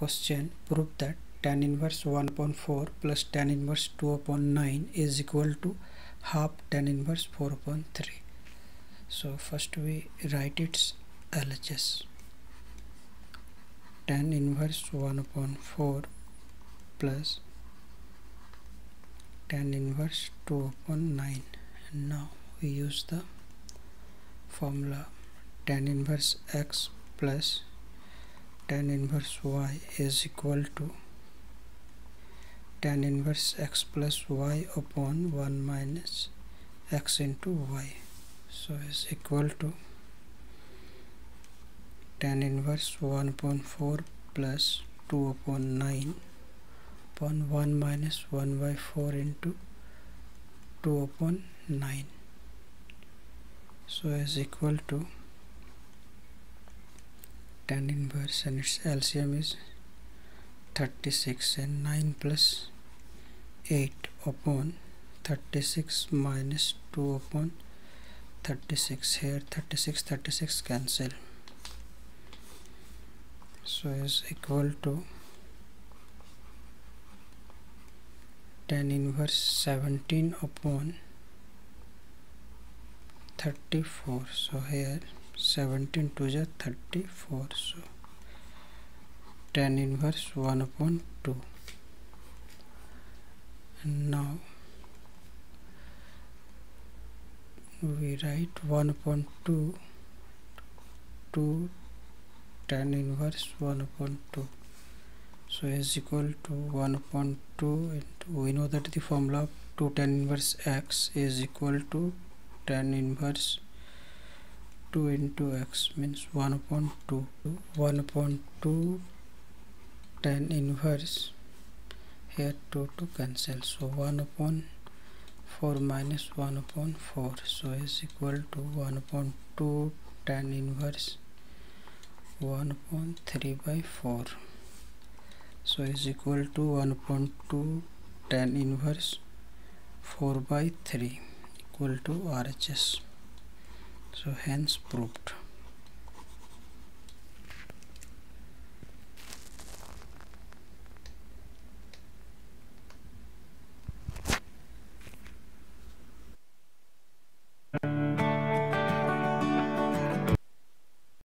question prove that tan inverse 1 upon 4 plus tan inverse 2 upon 9 is equal to half tan inverse 4 upon 3 so first we write its LHS tan inverse 1 upon 4 plus tan inverse 2 upon 9 and now we use the formula tan inverse x plus tan inverse y is equal to tan inverse x plus y upon 1 minus x into y. So is equal to tan inverse 1 upon 4 plus 2 upon 9 upon 1 minus 1 by 4 into 2 upon 9 so is equal to tan inverse and its LCM is 36 and 9 plus 8 upon 36 minus 2 upon 36 here 36 36 cancel. So is equal to tan inverse 17 upon 34 so here 17 to the 34 so tan inverse 1 upon 2 and now we write 1 upon 2 2 tan inverse 1 upon 2 so is equal to 1 upon 2 and we know that the formula of 2 tan inverse x is equal to tan inverse 2 into x means 1 upon 2 1 upon 2 tan inverse. Here 2 to cancel. So 1 upon 4 minus 1 upon 4 so is equal to 1 upon 2 tan inverse. 1 upon 3 by 4 so is equal to 1 upon 2 tan inverse 4 by 3 equal to RHS so hence proved